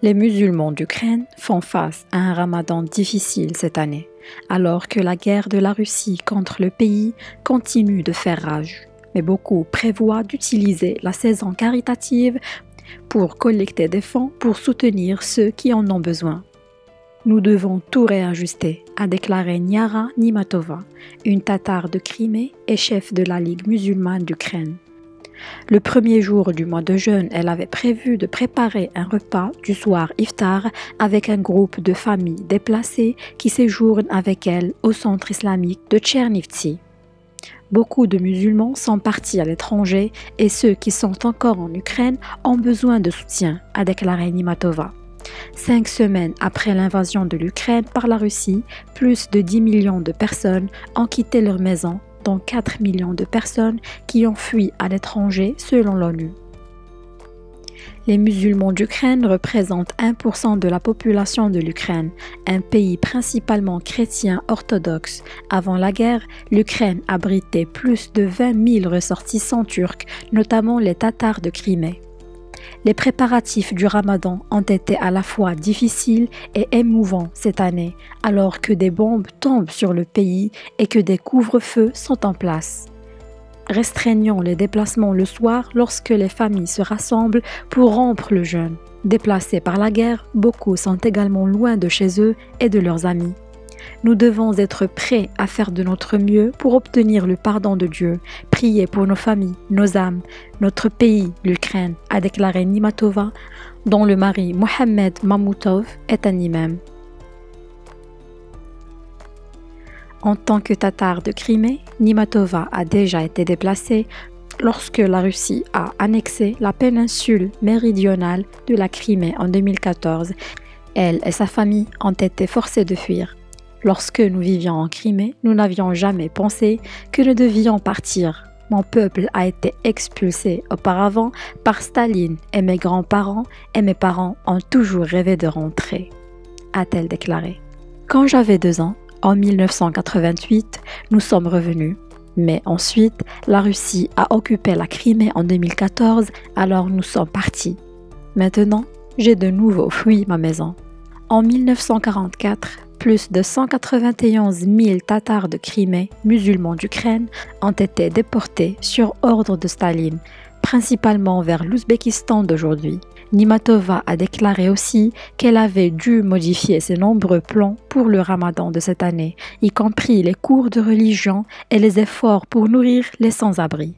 Les musulmans d'Ukraine font face à un ramadan difficile cette année, alors que la guerre de la Russie contre le pays continue de faire rage. Mais beaucoup prévoient d'utiliser la saison caritative pour collecter des fonds pour soutenir ceux qui en ont besoin. Nous devons tout réajuster, a déclaré Niara Nimatova, une Tatare de Crimée et chef de la Ligue musulmane d'Ukraine. Le premier jour du mois de jeûne, elle avait prévu de préparer un repas du soir iftar avec un groupe de familles déplacées qui séjournent avec elle au centre islamique de Tchernivtsi. Beaucoup de musulmans sont partis à l'étranger et ceux qui sont encore en Ukraine ont besoin de soutien, a déclaré Nimatova. Cinq semaines après l'invasion de l'Ukraine par la Russie, plus de 10 millions de personnes ont quitté leur maison 4 millions de personnes qui ont fui à l'étranger selon l'ONU. Les musulmans d'Ukraine représentent 1% de la population de l'Ukraine, un pays principalement chrétien orthodoxe. Avant la guerre, l'Ukraine abritait plus de 20 000 ressortissants turcs, notamment les Tatars de Crimée. Les préparatifs du ramadan ont été à la fois difficiles et émouvants cette année, alors que des bombes tombent sur le pays et que des couvre-feux sont en place. Restreignons les déplacements le soir lorsque les familles se rassemblent pour rompre le jeûne. Déplacés par la guerre, beaucoup sont également loin de chez eux et de leurs amis. Nous devons être prêts à faire de notre mieux pour obtenir le pardon de Dieu, prier pour nos familles, nos âmes, notre pays, l'Ukraine, a déclaré Nimatova, dont le mari Mohamed Mamoutov est un imam. En tant que tatar de Crimée, Nimatova a déjà été déplacée lorsque la Russie a annexé la péninsule méridionale de la Crimée en 2014. Elle et sa famille ont été forcées de fuir. Lorsque nous vivions en Crimée, nous n'avions jamais pensé que nous devions partir. Mon peuple a été expulsé auparavant par Staline et mes grands-parents et mes parents ont toujours rêvé de rentrer, a-t-elle déclaré. Quand j'avais deux ans, en 1988, nous sommes revenus. Mais ensuite, la Russie a occupé la Crimée en 2014, alors nous sommes partis. Maintenant, j'ai de nouveau fui ma maison. En 1944, plus de 191 000 Tatars de Crimée, musulmans d'Ukraine, ont été déportés sur ordre de Staline, principalement vers l'Ouzbékistan d'aujourd'hui. Nimatova a déclaré aussi qu'elle avait dû modifier ses nombreux plans pour le ramadan de cette année, y compris les cours de religion et les efforts pour nourrir les sans-abri.